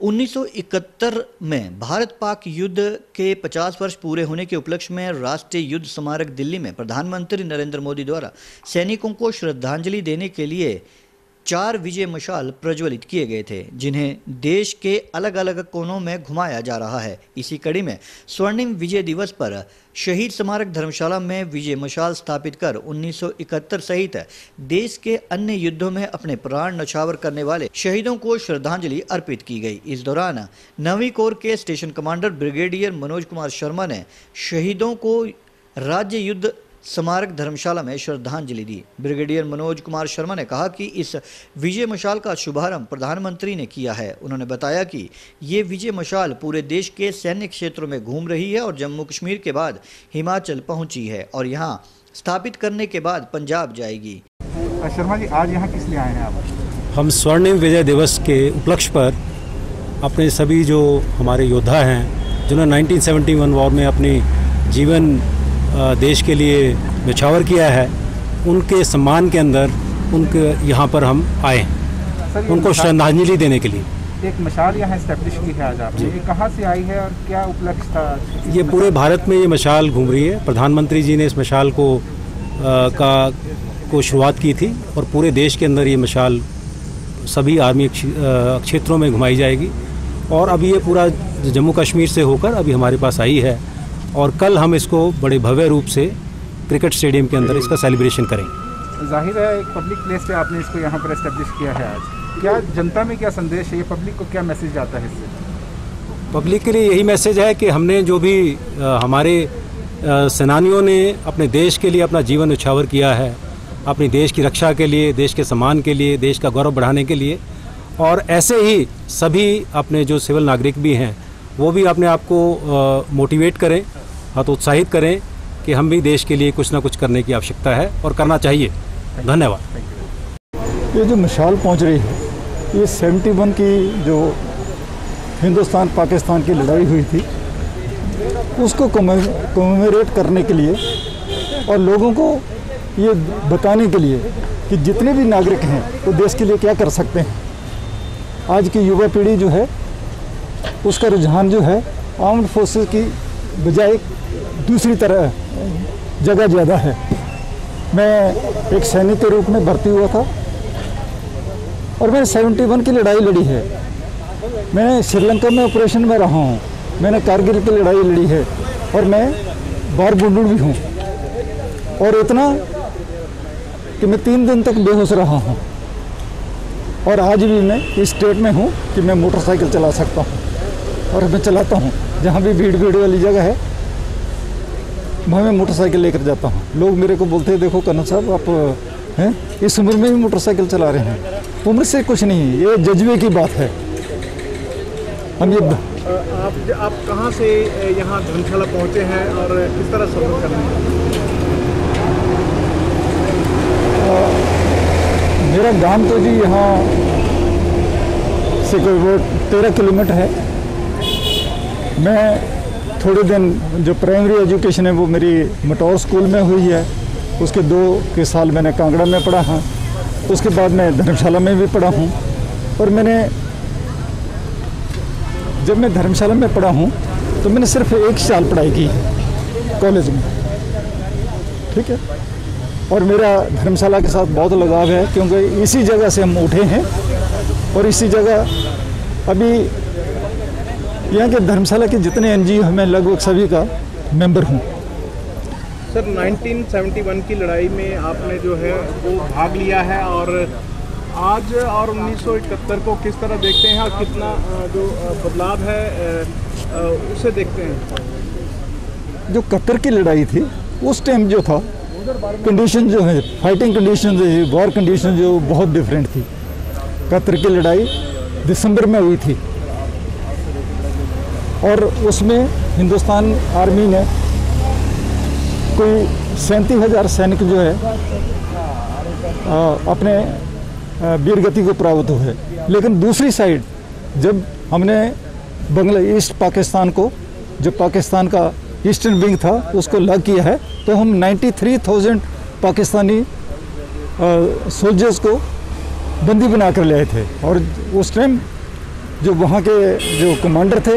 1971 में भारत पाक युद्ध के 50 वर्ष पूरे होने के उपलक्ष्य में राष्ट्रीय युद्ध स्मारक दिल्ली में प्रधानमंत्री नरेंद्र मोदी द्वारा सैनिकों को श्रद्धांजलि देने के लिए चार विजय मशाल प्रज्वलित किए गए थे, जिन्हें देश के अलग अलग कोनों में घुमाया जा रहा है। इसी कड़ी में स्वर्णिम विजय दिवस पर शहीद स्मारक धर्मशाला में विजय मशाल स्थापित कर 1971 सहित देश के अन्य युद्धों में अपने प्राण नछावर करने वाले शहीदों को श्रद्धांजलि अर्पित की गई। इस दौरान नवी कोर के station commander brigadier Manoj Kumar Sharma ने शहीदों को राज्य युद्ध स्मारक धर्मशाला में श्रद्धांजलि दी। ब्रिगेडियर मनोज कुमार शर्मा ने कहा कि इस विजय मशाल का शुभारंभ प्रधानमंत्री ने किया है। उन्होंने बताया कि ये विजय मशाल पूरे देश के सैन्य क्षेत्रों में घूम रही है और जम्मू कश्मीर के बाद हिमाचल पहुँची है और यहाँ स्थापित करने के बाद पंजाब जाएगी। शर्मा जी आज यहाँ किस लिए आए हैं आप? हम स्वर्णिम विजय दिवस के उपलक्ष्य पर अपने सभी जो हमारे योद्धा हैं जिन्होंने 1971 वॉर में अपनी जीवन देश के लिए निछावर किया है उनके सम्मान के अंदर उनके यहाँ पर हम आए हैं उनको श्रद्धांजलि देने के लिए। एक मशाल यहाँ इस्टेब्लिश की है आज आपने। ये कहाँ से आई है और क्या उपलक्ष्य था ये पूरे भारत में ये मशाल घूम रही है। प्रधानमंत्री जी ने इस मशाल को आ, का को शुरुआत की थी और पूरे देश के अंदर ये मशाल सभी आर्मी क्षेत्रों में घुमाई जाएगी। और अभी ये पूरा जम्मू कश्मीर से होकर अभी हमारे पास आई है। और कल हम इसको बड़े भव्य रूप से क्रिकेट स्टेडियम के अंदर इसका सेलिब्रेशन करेंगे। ज़ाहिर है एक पब्लिक प्लेस पे आपने इसको यहाँ पर इस्टेब्लिश किया है आज। क्या जनता में क्या संदेश है? ये पब्लिक को क्या मैसेज आता है इससे? पब्लिक के लिए यही मैसेज है कि हमने जो भी आ, हमारे सेनानियों ने अपने देश के लिए अपना जीवन उछावर किया है अपनी देश की रक्षा के लिए देश के सम्मान के लिए देश का गौरव बढ़ाने के लिए और ऐसे ही सभी अपने जो सिविल नागरिक भी हैं वो भी अपने आप को मोटिवेट करें। हतोत्साहित करें कि हम भी देश के लिए कुछ ना कुछ करने की आवश्यकता है और करना चाहिए। धन्यवाद। ये जो मिसाल पहुँच रही है, ये 71 की जो हिंदुस्तान पाकिस्तान की लड़ाई हुई थी, उसको कमेमोरेट करने के लिए और लोगों को ये बताने के लिए कि जितने भी नागरिक हैं, वो देश के लिए क्या कर सकते हैं। आज की युवा पीढ़ी जो है, उसका रुझान जो है आर्म्ड फोर्सेस की बजाय दूसरी तरह जगह ज़्यादा है। मैं एक सैनिक के रूप में भर्ती हुआ था और मैंने सेवेंटी वन की लड़ाई लड़ी है। मैं श्रीलंका में ऑपरेशन में रहा हूँ। मैंने कारगिल की लड़ाई लड़ी है और मैं बार बुंडुड़ भी हूँ। और इतना कि मैं तीन दिन तक बेहोश रहा हूँ। और आज भी मैं इस स्टेट में हूँ कि मैं मोटरसाइकिल चला सकता हूँ और मैं चलाता हूँ। जहाँ भी भीड़ भीड़ वाली जगह है वहाँ मैं मोटरसाइकिल लेकर जाता हूँ। लोग मेरे को बोलते हैं देखो कन्ना साहब आप हैं? इस उम्र में भी मोटरसाइकिल चला रहे हैं। उम्र से कुछ नहीं ये जज्बे की बात है। हम ये आप आप कहाँ से यहाँ धर्मशाला पहुँचे हैं और किस तरह सफ़र कर रहे हैं? मेरा गाँव तो जी यहाँ से कोई वो तेरह किलोमीटर है। मैं थोड़े दिन जो प्राइमरी एजुकेशन है वो मेरी मटौर स्कूल में हुई है। उसके दो के साल मैंने कांगड़ा में पढ़ा, हूँ। उसके बाद मैं धर्मशाला में भी पढ़ा हूँ। और मैंने जब मैं धर्मशाला में पढ़ा हूँ तो मैंने सिर्फ़ एक साल पढ़ाई की कॉलेज में। ठीक है? और मेरा धर्मशाला के साथ बहुत लगाव है, क्योंकि इसी जगह से हम उठे हैं। और इसी जगह अभी यहाँ के धर्मशाला के जितने एन जी मैं लगभग सभी का मेंबर हूँ। सर 1971 की लड़ाई में आपने जो है वो भाग लिया है और आज और 1971 को किस तरह देखते हैं और कितना जो बदलाव है उसे देखते हैं? जो कतर की लड़ाई थी उस टाइम जो था कंडीशन जो है फाइटिंग कंडीशन जो है वॉर कंडीशन जो बहुत डिफरेंट थी। कतर की लड़ाई दिसंबर में हुई थी। और उसमें हिंदुस्तान आर्मी ने कोई सैंतीस हज़ार सैनिक जो है आ, अपने वीरगति को प्राप्त हुए। लेकिन दूसरी साइड जब हमने बंगला ईस्ट पाकिस्तान को जो पाकिस्तान का ईस्टर्न विंग था उसको लग किया है तो हम 93,000 पाकिस्तानी सोल्जर्स को बंदी बना कर ले आए थे। और उस टाइम जो वहाँ के जो कमांडर थे